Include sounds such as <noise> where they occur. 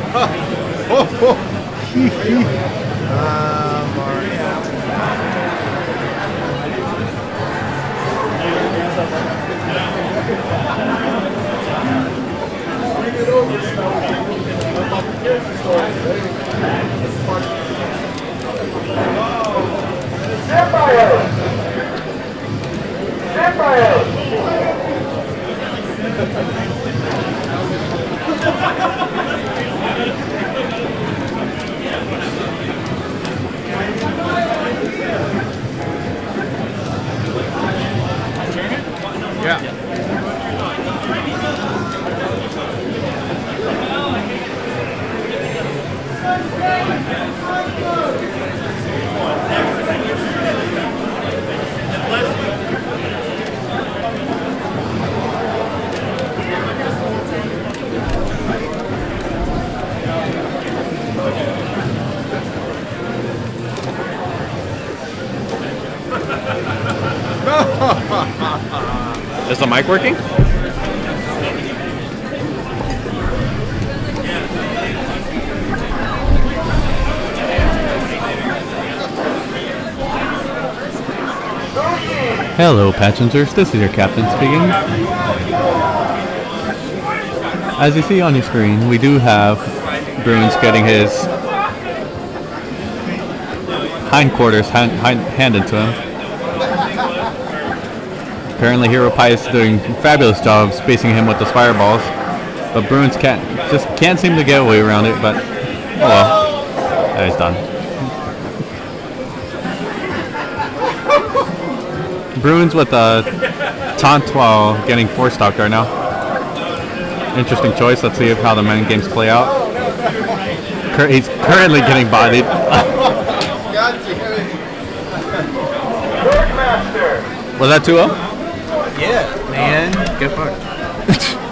<laughs> oh, oh. oh. <laughs> Ah. Is the mic working? Hello, passengers. This is your captain speaking. As you see on your screen, we do have Broonz getting his hindquarters hand, hand, handed to him. Apparently, Hero Pie is doing a fabulous job spacing him with those fireballs, but Broonz can't just can't seem to get away around it. But oh well, that is done. Broonz with a taunt while getting four stock right now. Interesting choice. Let's see if how the men games play out. Cur- he's currently getting bodied. Was that 2-0? Yeah, man. Get fucked. <laughs>